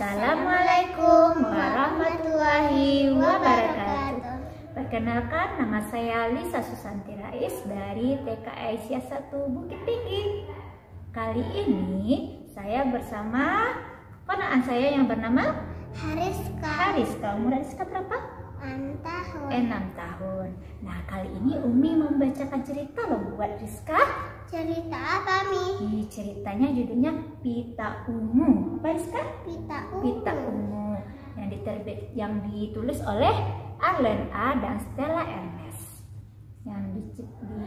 Assalamualaikum warahmatullahi wabarakatuh. Perkenalkan nama saya Lisa Susanti Rais dari TK Aisyah 1 Bukit Tinggi. Kali ini saya bersama ponaan saya yang bernama Hariska Hariska. Umur Hariska berapa? Tahun Enam tahun. Nah kali ini Umi membacakan cerita loh buat Rizka. cerita apa Mi? Ini ceritanya judulnya Pita Ungu. Apa Rizka? Pita ungu Pita Ungu yang diterbit yang ditulis oleh Arlen A dan Stella Ernest yang di-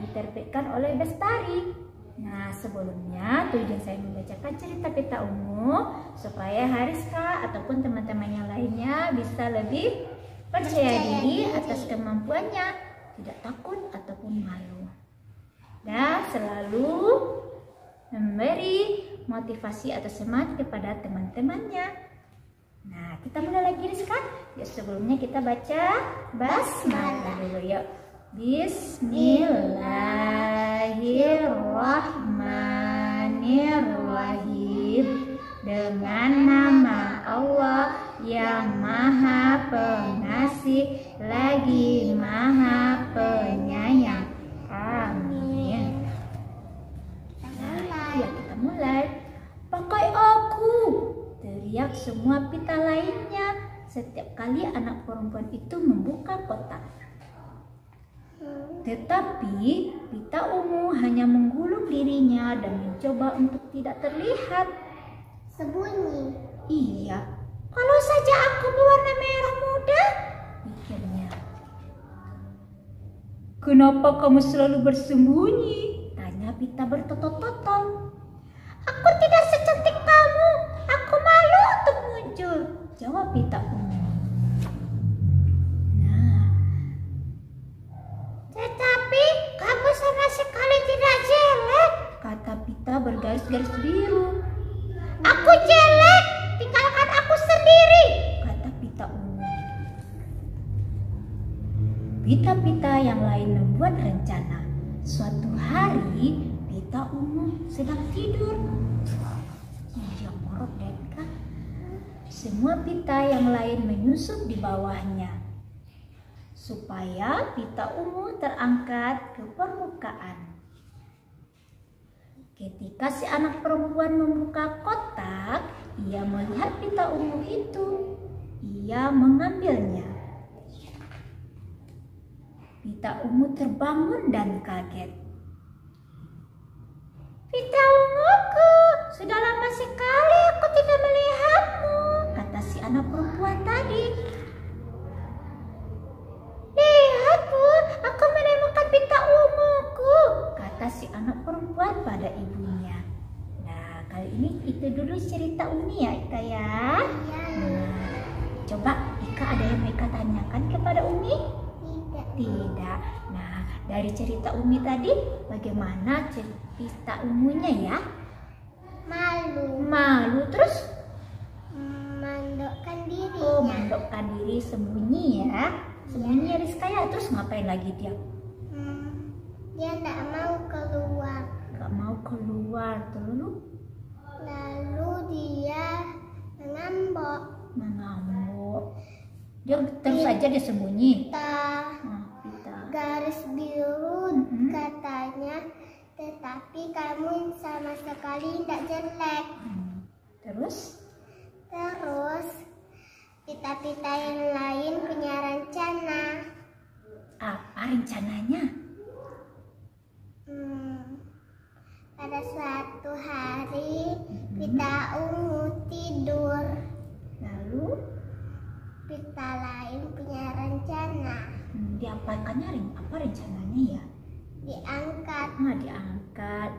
diterbitkan oleh Bestari. Nah sebelumnya tujuan saya membacakan cerita Pita Ungu supaya Hariska ataupun teman-teman yang lainnya bisa lebih percaya diri atas kemampuannya, tidak takut ataupun malu, dan selalu memberi motivasi atau semangat kepada teman-temannya. Nah, kita mulai lagi Rizka. Ya, sebelumnya kita baca basmalah dulu yuk. Bismillahirrahmanirrahim. Dengan nama Allah yang Maha Pengasih lagi Maha Penyayang. Amin. Ya kita mulai. Pakai aku, teriak semua pita lainnya setiap kali anak perempuan itu membuka kotak. Tetapi pita ungu hanya menggulung dirinya dan mencoba untuk tidak terlihat. Kenapa kamu selalu bersembunyi? Tanya Pita bertotot-totot. Aku tidak secantik kamu. Aku malu untuk muncul. Jawab Pita ungu. Nah, tetapi kamu sama sekali tidak jelek, kata Pita bergaris-garis biru. Pita-pita yang lain membuat rencana. Suatu hari, Pita ungu sedang tidur. Deh, Kak. Semua pita yang lain menyusup di bawahnya supaya pita ungu terangkat ke permukaan. Ketika si anak perempuan membuka kotak, ia melihat pita ungu itu. Ia mengambilnya. Pita ungu terbangun dan kaget. Pita unguku, sudah lama sekali aku tidak melihatmu, kata si anak perempuan tadi. Lihat bu, aku menemukan pita unguku, kata si anak perempuan pada ibunya. Nah, kali ini itu dulu cerita Umi ya Ika ya. Ya Nah, coba Ika ada yang Ika tanyakan kepada Umi? Tidak. Nah, dari cerita Umi tadi, bagaimana cerita ungunya ya? Malu Malu terus? Mandokkan dirinya Oh, mandokkan diri sembunyi ya. Sembunyi Rizka ya. Terus ngapain lagi dia? Hmm, Dia tidak mau keluar Gak mau keluar dulu Lalu dia mengambok mengamuk. Dia terus aja dia sembunyi. Kita kita. Garis biru Mhm. katanya Tetapi kamu sama sekali tidak jelek Hmm. Terus? Terus pita-pita yang lain punya rencana Apa rencananya? Hmm, pada suatu hari pita ungu tidur, Lalu pita lain punya rencana hmm, diapakannya apa rencananya ya? diangkat. Nah, diangkat.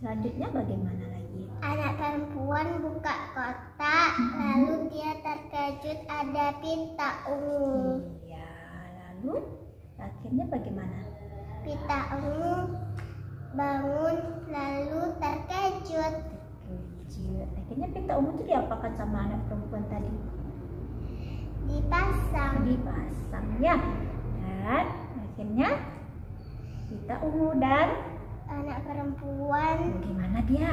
Selanjutnya bagaimana lagi? Anak perempuan buka kotak, lalu dia terkejut ada pita ungu. Iya, lalu akhirnya bagaimana? Pita ungu bangun lalu terkejut. Kecil. Akhirnya pita ungu itu diapakan sama anak perempuan tadi? Dipasang Dipasang ya. Dan akhirnya pita ungu dan anak perempuan bagaimana dia?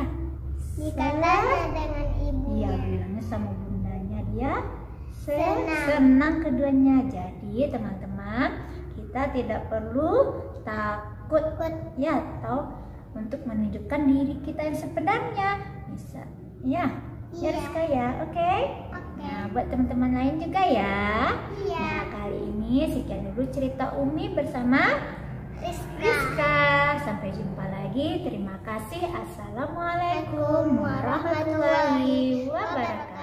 dikatanya dengan Iya ibunya. bilangnya sama bunda Senang. senang keduanya. Jadi teman-teman kita tidak perlu takut ya atau untuk menunjukkan diri kita yang sebenarnya bisa ya ya Iya. Rizka ya oke Oke. Nah buat teman-teman lain juga ya. Iya. nah kali ini sekian dulu cerita Umi bersama Rizka. Rizka. Sampai jumpa lagi. Terima kasih. Assalamualaikum warahmatullahi wabarakatuh